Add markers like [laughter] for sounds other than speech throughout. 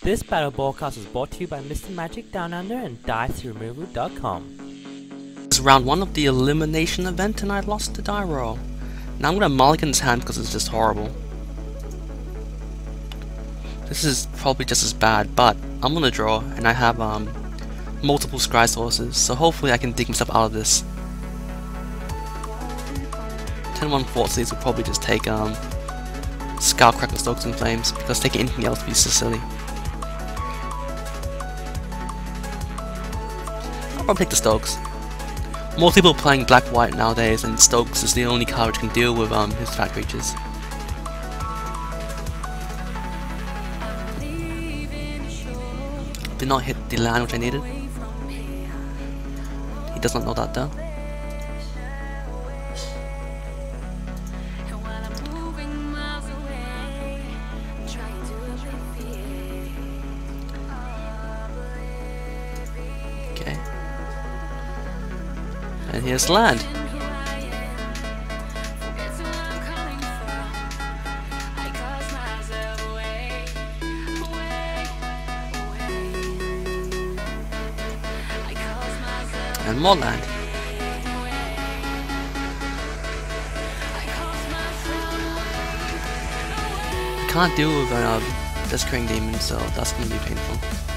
This battle broadcast is brought to you by Mr. Magic Down Under and. This is round one of the elimination event and I lost the die roll. Now I'm gonna mulligan this hand because it's just horrible. This is probably just as bad, but I'm gonna draw and I have um multiple scry sources, so hopefully I can dig myself out of this. 10-1 Forces will probably just take um Crackle Stokes and Flames because taking anything else would be so silly. I'll take the Stokes. Most people are playing black white nowadays and Stokes is the only card which can deal with um his fat creatures. Did not hit the land which I needed. He does not know that though. Here's land. And more land. Can't deal with uh, Desecration Demon, so that's gonna be painful.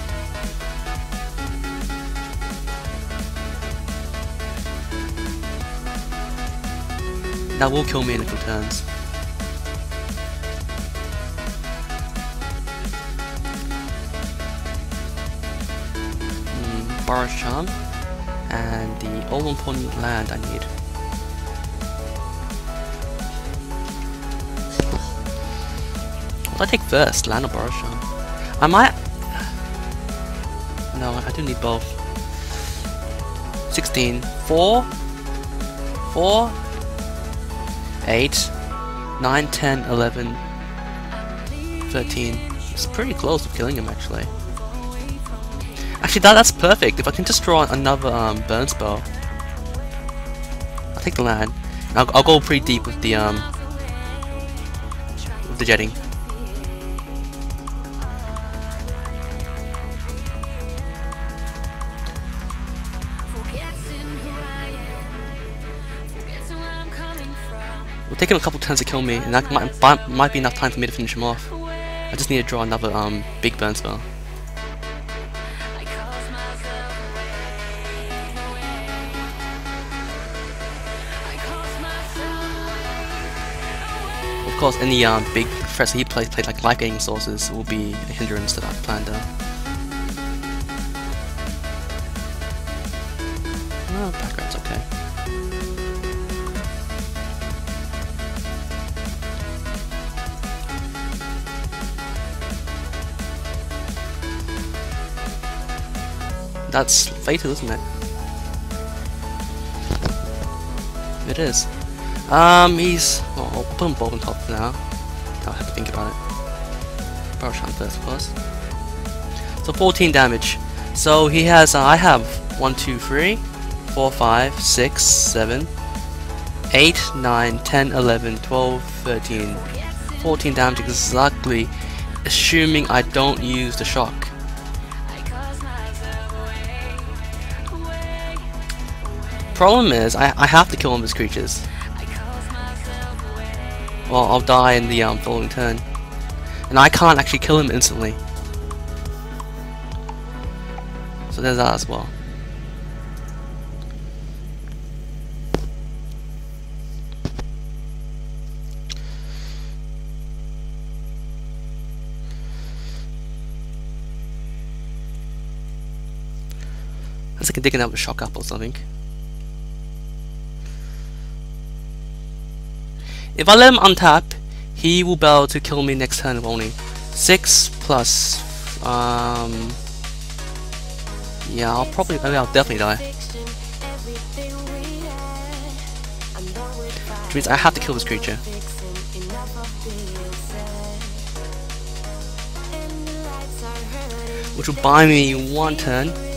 That will kill me in a few turns. Mm, Boros Charm and the all important land I need. What I take first? Land or Boros Charm? I might... No, I do need both. 16. 4? 4? 8, 9, 10, 11, 13. It's pretty close to killing him actually. Actually that, that's perfect. If I can just draw another um, burn spell. I'll take the land. I'll, I'll go pretty deep with the um with the jetting. Him a couple turns to kill me, and that might, might be enough time for me to finish him off. I just need to draw another um, big burn spell. Of course, any um, big threats he plays, played like life gaining sources, will be a hindrance to that plan though. Oh, background's okay. That's fatal, isn't it? It is. Um, he's... I'll put him both on top now. I'll have to think about it. Power shot first, of course. So 14 damage. So he has, uh, I have 1, 2, 3, 4, 5, 6, 7, 8, 9, 10, 11, 12, 13, 14 damage exactly, assuming I don't use the shock. Problem is, I, I have to kill of creatures. Well, I'll die in the um, following turn. And I can't actually kill him instantly. So there's that as well. Let's like digging out a shock up or something. If I let him untap, he will be able to kill me next turn only. 6 plus, um, yeah, I'll probably, maybe I'll definitely die. Which means I have to kill this creature. Which will buy me one turn.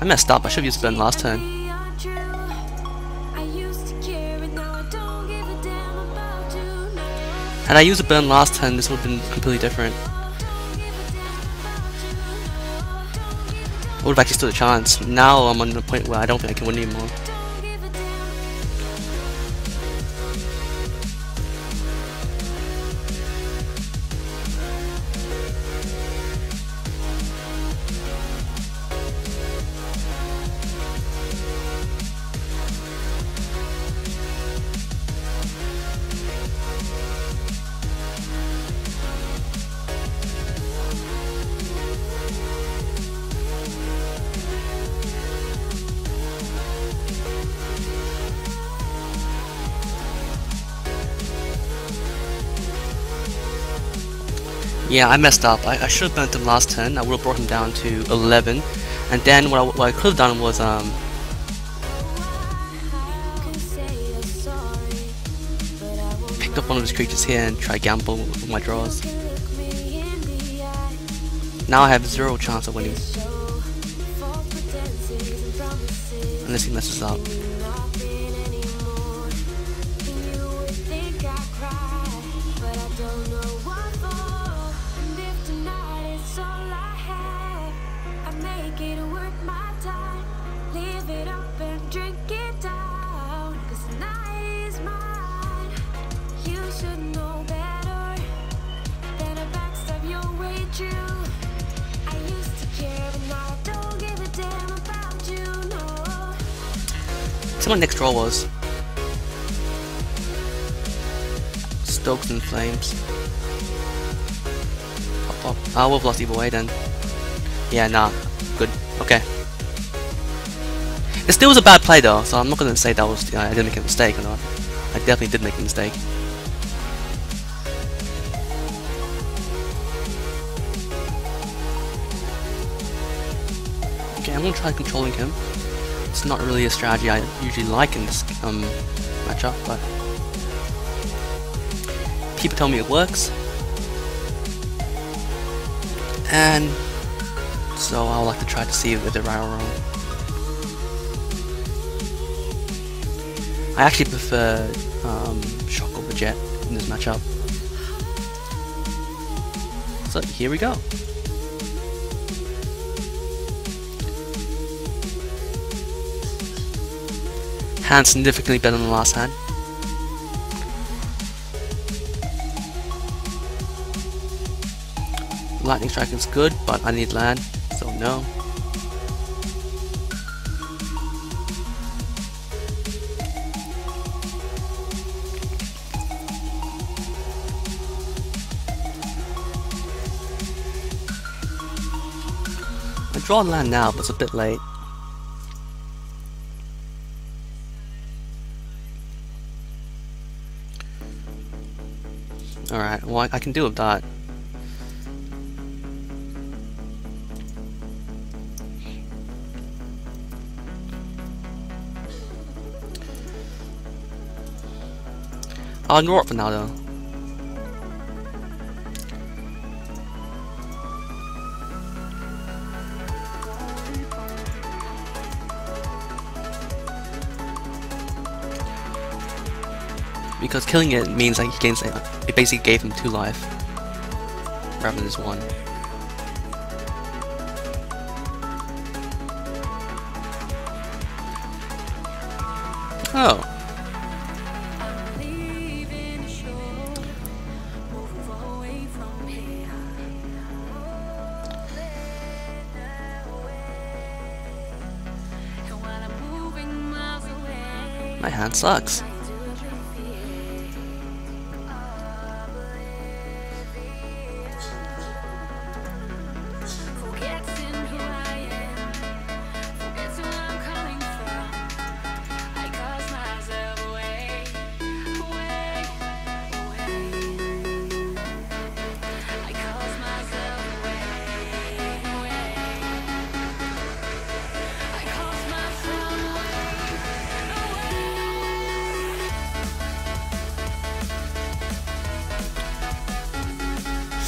I messed up, I should have used burn last turn. Had I used a burn last turn, this would have been completely different. I would have actually stood a chance. Now I'm on the point where I don't think I can win anymore. Yeah, I messed up. I, I should have burnt him last turn. I would have brought him down to 11. And then what I, what I could have done was um, picked up one of his creatures here and try gamble with my draws. Now I have zero chance of winning. Unless he messes up. So my next draw was Stokes and Flames. Pop, pop. Oh, I will have lost either way then. Yeah, nah. Good. Okay. It still was a bad play though, so I'm not gonna say that was I didn't make a mistake or not. I definitely did make a mistake. Okay, I'm gonna try controlling him. It's not really a strategy I usually like in this um, matchup, but people tell me it works. And so I'll like to try to see if they're right or wrong. I actually prefer um, Shock over Jet in this matchup. So here we go. Hand significantly better than the last hand. Lightning Strike is good, but I need land, so no. I draw land now, but it's a bit late. Well I, can do with that. I'll ignore it for now though. Because killing it means like he gains it basically gave him two life rather than just one. Oh. My hand sucks.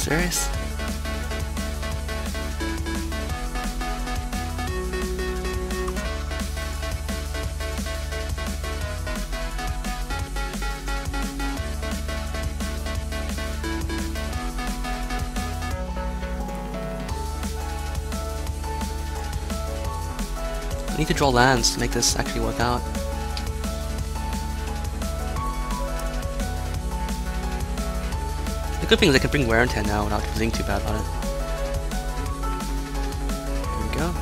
Serious? I need to draw lands to make this actually work out. Good thing is I can bring wear and tear now without feeling too bad about it. There we go.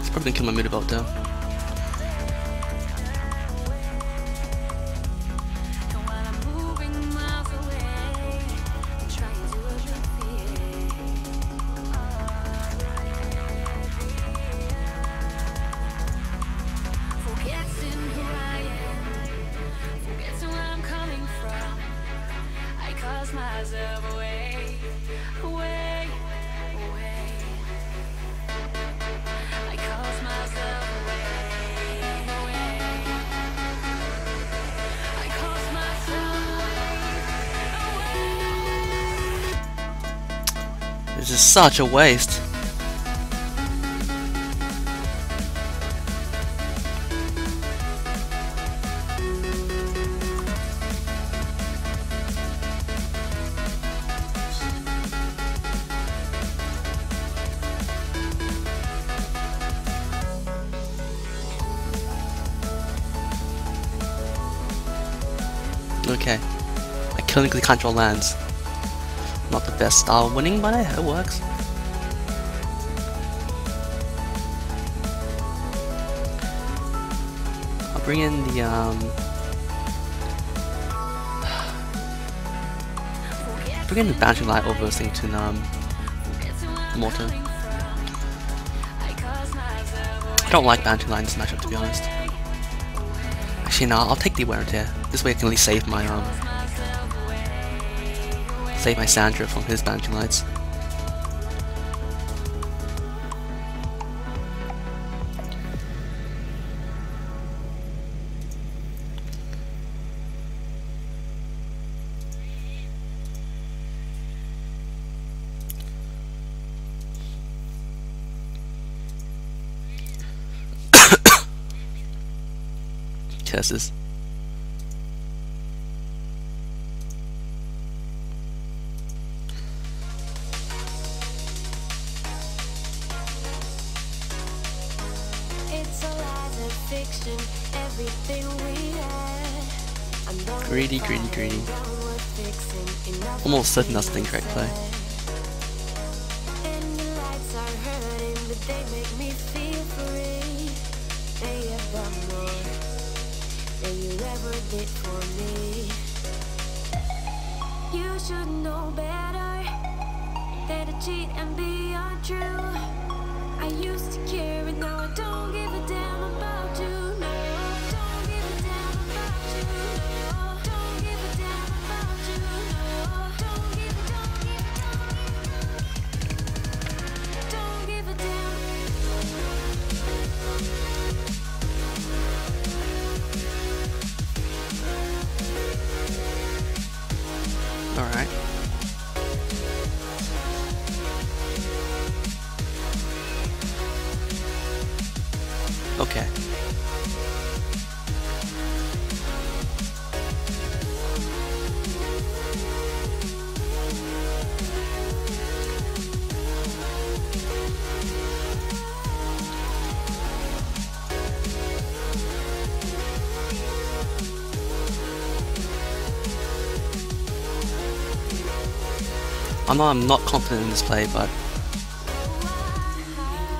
It's probably gonna kill my mood about though. Is such a waste. Okay. I clinically can't draw lands. Not the best style winning, but it works. I'll bring in the um bring in the Banishing Light over Sington um Morton. I don't like Banishing Light in this matchup to be honest. Actually no, I'll take the wear and tear. This way I can at least save my um save my Chandra from his Banishing Lights. [coughs] Curses. Fiction, everything we had. I know Greedy, greedy, greedy. done with fixing, enough Almost certain that's the incorrect play. And the lights are hurting, but they make me feel free. They have done more than you ever did for me. You should know better than to cheat and be untrue. I used to care, and now I don't give a damn about you. I know I'm not confident in this play, but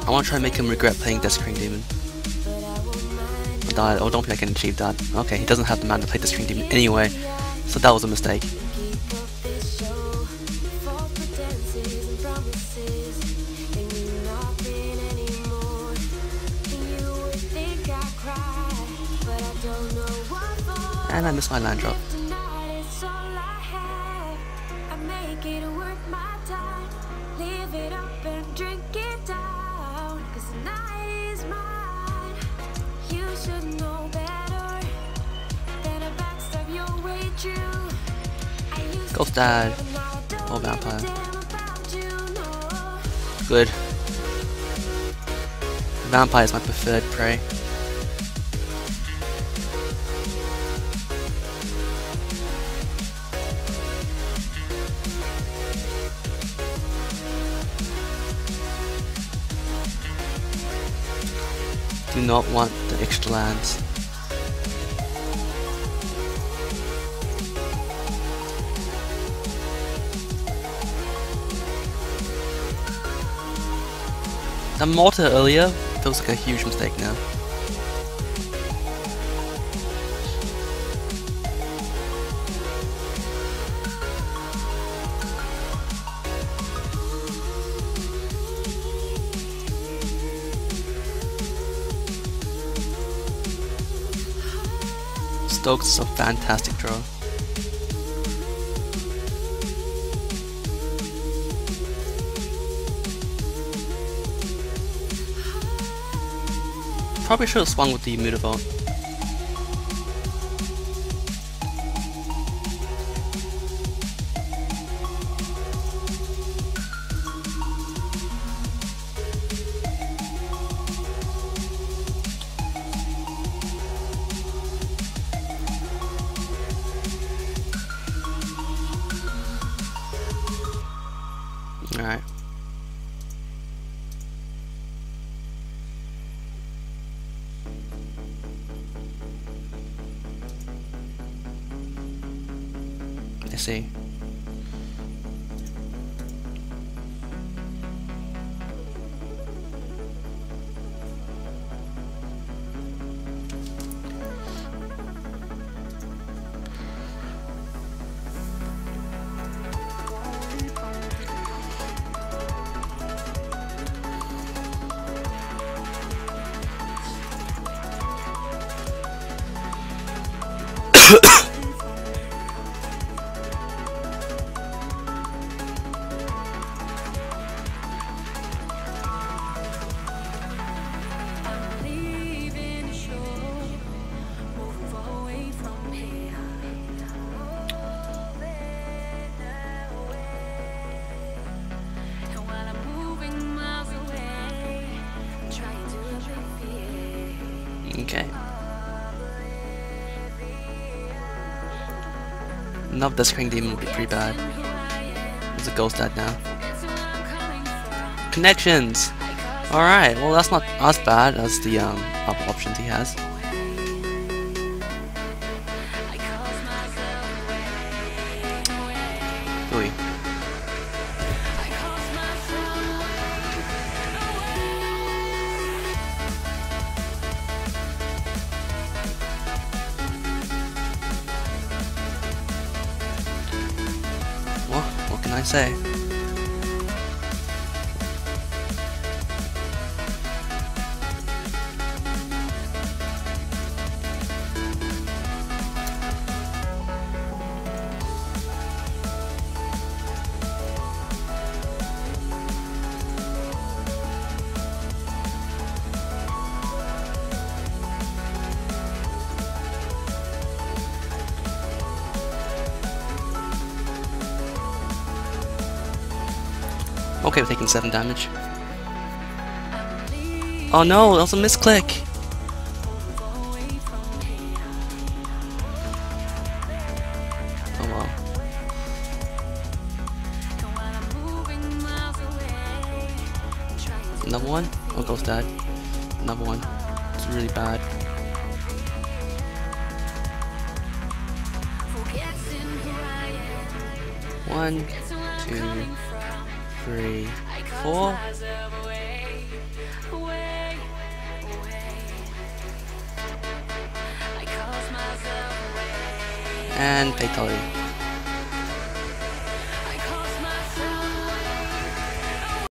I want to try and make him regret playing Desecration Demon. I, oh, don't think I can achieve that. Okay, he doesn't have the mana to play Desecration Demon anyway, so that was a mistake. And I missed my land drop. Ghost died. Oh, vampire. Good. Vampire is my preferred prey. Do not want the extra lands. That mortar earlier feels like a huge mistake now. Stokes is a fantastic draw. Probably should have swung with the Mutavault. Alright. See. [coughs] This Ring Demon would be pretty bad. There's a ghost dead now. Connections! Alright, well that's not as bad as the um, options he has. Okay, we're taking 7 damage. Oh no, that was a misclick! Oh. Another one? Oh, Ghost died. Another one. It's really bad. One, two, three, four. And fatality.